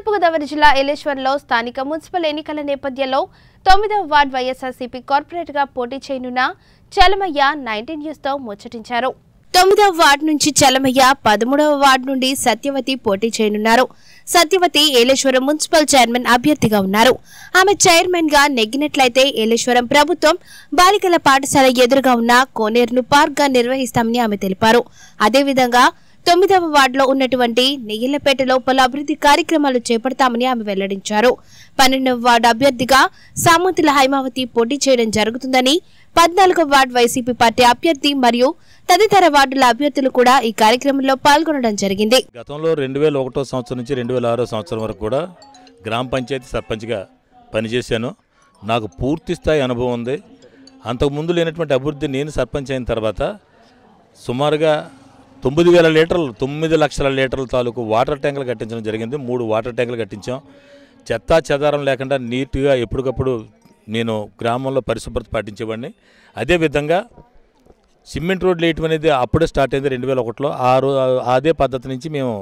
తూర్పుగోదావరి జిల్లా ఏలేశ్వర్లో స్థానిక మున్సిపల్ ఎన్నికల నేపథ్యంలో తొమ్మిదవ వార్డు వైఎస్ఆర్సీపీ కార్పొరేట్గా పోటీ చేయనున్న చలమయ్య నైన్టీన్ న్యూస్తో ముచ్చటించారు. తొమ్మిదవ వార్డు నుంచి చలమయ్య పదమూడవ వార్డు నుండి సత్యవతి పోటీ చేయనున్నారు. సత్యవతి ఏలేశ్వరం మున్సిపల్ చైర్మన్ అభ్యర్థిగా ఉన్నారు. ఆమె చైర్మన్గా నెగ్గినట్లయితే ఏలేశ్వరం ప్రభుత్వం బాలికల పాఠశాల ఎదురుగా ఉన్న కోనేరును పార్క్గా నిర్వహిస్తామని ఆమె తెలిపారు. అదేవిధంగా తొమ్మిదవ వార్డులో ఉన్నటువంటి నెయ్యిలపేటలో పలు అభివృద్ధి కార్యక్రమాలు చేపడతామని ఆమె వెల్లడించారు. పన్నెండవ వార్డు అభ్యర్థిగా సామంతుల హైమావతి పోటీ చేయడం జరుగుతుందని పద్నాలుగవ వార్డు వైసీపీ పార్టీ అభ్యర్థి మరియు తదితర వార్డుల అభ్యర్థులు కూడా ఈ కార్యక్రమంలో పాల్గొనడం జరిగింది. గతంలో రెండు వేల ఒకటో సంవత్సరం నుంచి రెండు వేల ఆరో సంవత్సరం వరకు కూడా గ్రామ పంచాయతీ సర్పంచ్గా పనిచేశాను. నాకు పూర్తి స్థాయి అనుభవం ఉంది. అంతకుముందు లేనటువంటి అభివృద్ధి నేను సర్పంచ్ అయిన తర్వాత సుమారుగా తొమ్మిది వేల లీటర్లు తొమ్మిది లక్షల లీటర్ల తాలూకు వాటర్ ట్యాంకులు కట్టించడం జరిగింది. మూడు వాటర్ ట్యాంకులు కట్టించాం. చెత్తా చెదారం లేకుండా నీట్గా ఎప్పటికప్పుడు నేను గ్రామంలో పరిశుభ్రత పాటించేవాడిని. అదేవిధంగా సిమెంట్ రోడ్లు వేయటం అనేది అప్పుడే స్టార్ట్ అయింది రెండు వేల ఒకటిలో. ఆ రో అదే పద్ధతి నుంచి మేము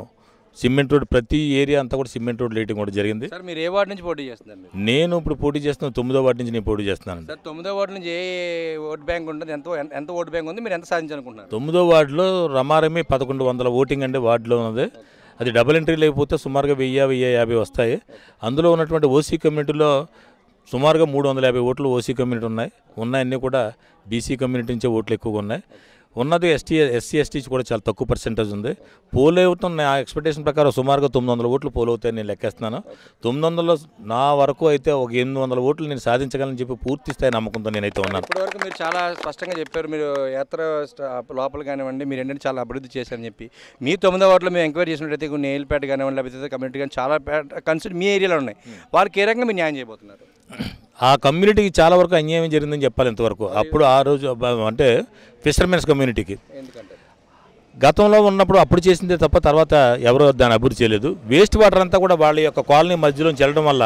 సిమెంట్ రోడ్ ప్రతి ఏరియా అంతా కూడా సిమెంట్ రోడ్లు వేయటం కూడా జరిగింది. సార్ మీరు ఏ వార్డు నుంచి పోటీ చేస్తున్నారు మీరు? నేను ఇప్పుడు పోటీ చేస్తున్న తొమ్మిదో వార్డు నుంచి నేను పోటీ చేస్తున్నాను. సార్ తొమ్మిదో వార్డు నుంచి ఏ ఓట్ బ్యాంక్ ఉంటుంది ఎంత ఎంత ఓట్ బ్యాంక్ ఉంది మీరు ఎంత సాధించాలనుకుంటున్నారు? తొమ్మిదో వార్డులో రమారమి పదకొండు వందల ఓటింగ్ అంటే వార్డులో ఉన్నది. అది డబుల్ ఎంట్రీ లేకపోతే సుమారుగా వెయ్యి వెయ్యి యాభై వస్తాయి. అందులో ఉన్నటువంటి ఓసీ కమ్యూనిటీలో సుమారుగా మూడు వందల యాభై ఓట్లు ఓసీ కమ్యూనిటీ ఉన్నాయి. ఉన్నాయన్నీ కూడా బీసీ కమ్యూనిటీ నుంచే ఓట్లు ఎక్కువగా ఉన్నాయి. ఉన్నది ఎస్టీ ఎస్సీ ఎస్టీ కూడా చాలా తక్కువ పర్సెంటేజ్ ఉంది. పోల్ అవుతున్న నా ఎక్స్పెక్టేషన్ ప్రకారం సుమారుగా తొమ్మిది వందల ఓట్లు పోల్ అవుతాయని నేను లెక్కేస్తున్నాను. తొమ్మిది వందల నా వరకు అయితే ఒక ఎనిమిది వందల ఓట్లు నేను సాధించగలని చెప్పి పూర్తి స్థాయి నమ్మకంతో నేనైతే ఉన్నాను. ఇప్పటివరకు మీరు చాలా స్పష్టంగా చెప్పారు. మీరు యాత్ర లోపల కానివ్వండి మీరు ఏంటంటే చాలా అభివృద్ధి చేశారని చెప్పి. మీ తొమ్మిదో వార్డులో మేము ఎంక్వైరీ చేసినట్టయితే కొన్ని నేల్పేట కానివ్వండి లేకపోతే కమ్యూనిటీ కానీ చాలా కన్సర్న్ మీ ఏరియాలో ఉన్నాయి. వాళ్ళకి ఏ రకంగా మీరు న్యాయం చేయబోతున్నారు? ఆ కమ్యూనిటీకి చాలా వరకు అన్యాయం జరిగిందని చెప్పాలి ఇంతవరకు. అప్పుడు ఆ రోజు అంటే ఫిషర్మెన్స్ కమ్యూనిటీకి గతంలో ఉన్నప్పుడు అప్పుడు చేసిందే తప్ప తర్వాత ఎవరో దాన్ని అభివృద్ధి చేయలేదు. వేస్ట్ వాటర్ అంతా కూడా వాళ్ళ యొక్క కాలనీ మధ్యలో చెల్లడం వల్ల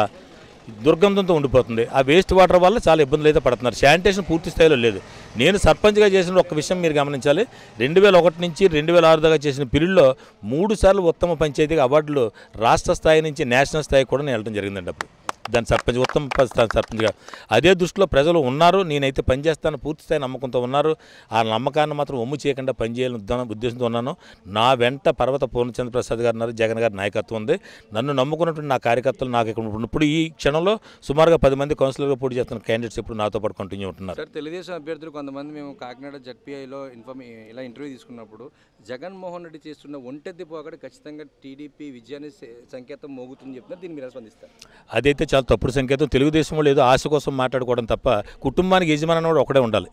దుర్గంధంతో ఉండిపోతుంది. ఆ వేస్ట్ వాటర్ వల్ల చాలా ఇబ్బందులు అయితే పడుతున్నారు. శానిటేషన్ పూర్తి స్థాయిలో లేదు. నేను సర్పంచ్గా చేసిన ఒక విషయం మీరు గమనించాలి. రెండు వేల ఒకటి నుంచి రెండు వేల ఆరు దాకా చేసిన పీరియడ్లో మూడు సార్లు ఉత్తమ పంచాయతీగా అవార్డులు రాష్ట్ర స్థాయి నుంచి నేషనల్ స్థాయి కూడా నేను వెళ్ళడం జరిగిందండి అప్పుడు. దాని సర్పంచ్ ఉత్తమ సర్పంచ్గా అదే దృష్టిలో ప్రజలు ఉన్నారు నేనైతే పనిచేస్తాను పూర్తి స్థాయి నమ్మకంతో ఉన్నారు. ఆ నమ్మకాన్ని మాత్రం ఒమ్ము చేయకుండా పనిచేయాలని ఉద్ద- ఉద్దేశంతో ఉన్నాను. నా వెంట పర్వత పూర్ణచంద్ర ప్రసాద్ గారు ఉన్నారు జగన్ గారి నాయకత్వం ఉంది. నన్ను నమ్ముకున్నటువంటి నా కార్యకర్తలు నాకు ఇక్కడ ఇప్పుడు ఈ క్షణంలో సుమారుగా పది మంది కౌన్సిలర్గా పోటీ చేస్తున్న క్యాండిడేట్స్ ఇప్పుడు నాతో పాటు కంటిన్యూ ఉంటున్నారు. సార్ తెలుగుదేశం అభ్యర్థులు కొంతమంది మేము కాకినాడ జడ్పీఐలో ఇన్ఫర్మ్ ఇలా ఇంటర్వ్యూ తీసుకున్నప్పుడు జగన్మోహన్ రెడ్డి చేస్తున్న ఒంటెద్ది పోకడ ఖచ్చితంగా టీడీపీ విజయాన్ని సంకేతం మోగుతుందని చెప్తున్నారు. దీన్ని మీరు స్పందిస్తారు? అదైతే చాలా తప్పుడు సంకేతం తెలుగుదేశం వాళ్ళు ఏదో ఆశ కోసం మాట్లాడుకోవడం తప్ప కుటుంబానికి యజమాని అన్నవాడు ఒకడే ఉండాలి.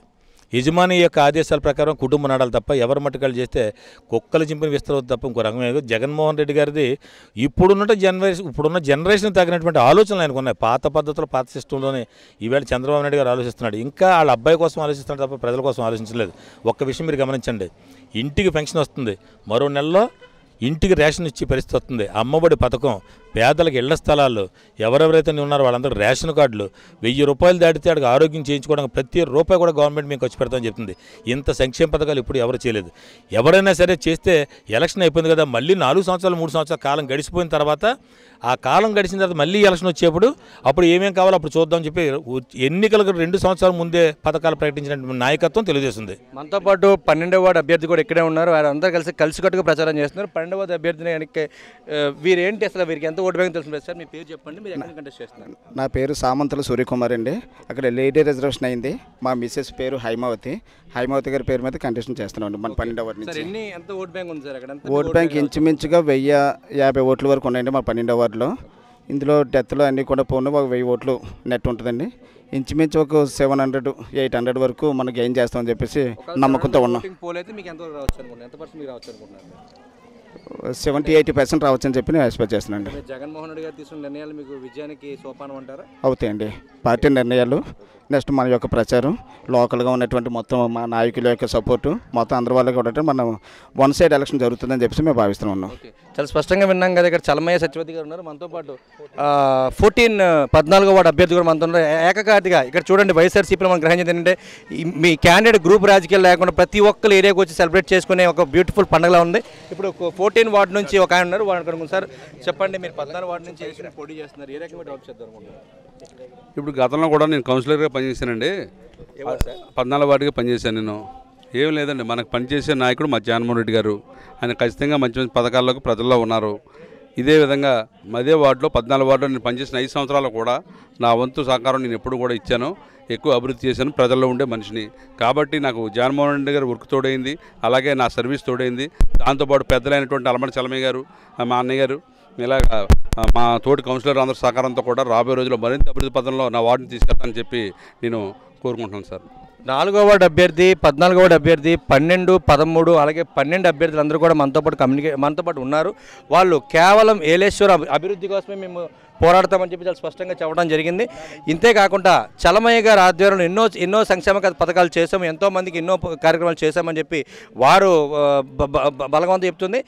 యజమాని యొక్క ఆదేశాల ప్రకారం కుటుంబం నడాలి తప్ప ఎవరి మట్టుకాలు చేస్తే కుక్కలు చింపిన విస్తరవద్దు తప్ప ఇంకో రకం లేదు జగన్మోహన్ రెడ్డి గారిది ఇప్పుడున్న జనరేషన్ ఇప్పుడున్న జనరేషన్ తగినటువంటి ఆలోచనలు ఆయనకు ఉన్నాయి. పాత పద్ధతులు పాత సిస్టంలోనే ఈవేళ చంద్రబాబు నాయుడు గారు ఆలోచిస్తున్నాడు. ఇంకా వాళ్ళ అబ్బాయి కోసం ఆలోచిస్తున్నాడు తప్ప ప్రజల కోసం ఆలోచించలేదు. ఒక్క విషయం మీరు గమనించండి. ఇంటికి పెన్షన్ వస్తుంది. మరో నెలలో ఇంటికి రేషన్ ఇచ్చే పరిస్థితి వస్తుంది. అమ్మఒడి పథకం పేదలకు ఇళ్ళ స్థలాలు ఎవరెవరైతే ఉన్నారో వాళ్ళందరూ రేషన్ కార్డులు వెయ్యి రూపాయలు దాటితే అడిగి ఆరోగ్యం చేయించుకోవడానికి ప్రతి రూపాయి కూడా గవర్నమెంట్ మీకు ఖర్చు పెడతామని చెప్తుంది. ఇంత సంక్షేమ పథకాలు ఇప్పుడు ఎవరు చేయలేదు. ఎవరైనా సరే చేస్తే ఎలక్షన్ అయిపోయింది కదా మళ్ళీ నాలుగు సంవత్సరాలు మూడు సంవత్సరాల కాలం గడిచిపోయిన తర్వాత ఆ కాలం గడిచిన తర్వాత మళ్ళీ ఎలక్షన్ వచ్చేప్పుడు అప్పుడు ఏమేం కావాలో అప్పుడు చూద్దామని చెప్పి ఎన్నికలకు రెండు సంవత్సరాల ముందే పథకాలు ప్రకటించిన నాయకత్వం తెలియజేస్తుంది మనతో పాటు పన్నెండవ వార్డు అభ్యర్థి కూడా ఇక్కడే ఉన్నారు. వారందరూ కలిసి కలిసికట్టుగా ప్రచారం చేస్తున్నారు. పన్నెండవ అభ్యర్థిని వీరేంటి అసలు వీరికి ఎంత ఓటు బ్యాంక్ తెలుసు సార్ మీ పేరు చెప్పండి మీరు ఎక్కడ కంటెస్ట్ చేస్తున్నారు? నా పేరు సామంతుల సూర్యకుమార్ అండి. అక్కడ లేడీ రిజర్వేషన్ అయింది. మా మిస్సెస్ పేరు హైమావతి. హైమావతి గారి పేరు మీద కంటెస్షన్ చేస్తున్నాం. మన పన్నెండవ వార్డు నుంచి. ఎన్ని ఎంత ఓట్ బ్యాంక్ ఉంది సార్ అక్కడ? ఎంత ఓట్ బ్యాంక్ ఇంచుమించుగా వెయ్యి యాభై ఓట్ల వరకు ఉన్నాయండి మా పన్నెండవ వార్డులో. ఇందులో డెత్లో అన్నీ కూడా పోను ఒక వెయ్యి ఓట్లు నెట్ ఉంటుందండి. ఇంచుమించు ఒక సెవెన్ హండ్రెడ్ ఎయిట్ హండ్రెడ్ వరకు మనం గెయిన్ చేస్తామని చెప్పేసి నమ్మకంతో ఉన్నాం. ఓటింగ్ పోల్ అయితే మీకు ఎంత రావచ్చు అనుకుంటున్నారు? ఎంత పర్సెంట్ మీరు రావచ్చు అనుకుంటున్నారు? సెవెంటీ ఎయిటీ పర్సెంట్ రావచ్చని చెప్పి నేను ఎక్స్పెక్ట్ చేస్తున్నానండి మీరు జగన్మోహన్ రెడ్డి గారు తీసుకున్న నిర్ణయాలు మీకు విజయానికి సోపానం అంటారా? అవుతాయండి. పార్టీ నిర్ణయాలు నెక్స్ట్ మన యొక్క ప్రచారం లోకల్గా ఉన్నటువంటి మొత్తం మా నాయకుల యొక్క సపోర్టు మొత్తం అందరి వాళ్ళకి కూడా మనం వన్ సైడ్ ఎలక్షన్ జరుగుతుందని చెప్పేసి మేము భావిస్తూ ఉన్నాం ఓకే. చాలా స్పష్టంగా విన్నాం కదా ఇక్కడ చలమయ్య సత్యవతి గారు ఉన్నారు. మనతో పాటు ఫోర్టీన్ పద్నాలుగో వార్డు అభ్యర్థి కూడా మనతో ఉన్నారు. ఏకకాటిగా ఇక్కడ చూడండి వైఎస్ఆర్సీపీలో మనం గ్రహించేది ఏంటంటే ఈ మీ క్యాండిడేట్ గ్రూప్ రాజకీయాలు లేకుండా ప్రతి ఒక్కరు ఏరియాకి వచ్చి సెలబ్రేట్ చేసుకునే ఒక బ్యూటిఫుల్ పండుగలా ఉంది. ఇప్పుడు ఫోర్టీన్ వార్డు నుంచి ఒక ఆయన ఉన్నారు. వాడు అక్కడ సార్ చెప్పండి మీరు పద్నాలుగు వార్డు నుంచి పోటీ చేస్తున్నారు. ఏ డెవలప్ చేద్దాం అనుకుంటున్నారు? ఇప్పుడు గతంలో కూడా నేను కౌన్సిలర్గా పనిచేశానండి. పద్నాలుగు వార్డుగా పనిచేశాను నేను. ఏం లేదండి మనకు పనిచేసే నాయకుడు మా జగన్మోహన్ రెడ్డి గారు. ఆయన ఖచ్చితంగా మంచి మంచి పథకాల్లోకి ప్రజల్లో ఉన్నారు. ఇదే విధంగా అదే వార్డులో పద్నాలుగు వార్డులో నేను పనిచేసిన ఐదు సంవత్సరాలు కూడా నా వంతు సహకారం నేను ఎప్పుడు కూడా ఇచ్చాను. ఎక్కువ అభివృద్ధి చేశాను ప్రజల్లో ఉండే మనిషిని. కాబట్టి నాకు జగన్మోహన్ రెడ్డి గారు వర్క్ తోడైంది అలాగే నా సర్వీస్ తోడైంది. దాంతోపాటు పెద్దలైనటువంటి అలమడి చలమయ్య గారు మా అన్నయ్య గారు ఇలాగ మా తోటి కౌన్సిలర్ అందరి సహకారంతో కూడా రాబోయే రోజుల్లో మరింత అభివృద్ధి పథంలో నా వార్డుని తీసుకెళ్తానని చెప్పి నేను కోరుకుంటున్నాను సార్. నాలుగో వార్డు అభ్యర్థి పద్నాలుగో వార్డు అభ్యర్థి పన్నెండు పదమూడు అలాగే పన్నెండు అభ్యర్థులు అందరూ కూడా మనతో పాటు కమ్యూనికే మనతో పాటు ఉన్నారు. వాళ్ళు కేవలం ఏలేశ్వర అభివృద్ధి కోసమే మేము పోరాడతామని చెప్పి చాలా స్పష్టంగా చెప్పడం జరిగింది. ఇంతే కాకుండా చలమయ్య గారి ఆధ్వర్యంలో ఎన్నో ఎన్నో సంక్షేమ పథకాలు చేసాము ఎంతోమందికి ఎన్నో కార్యక్రమాలు చేశామని చెప్పి వారు బలవంతం చెప్తుంది.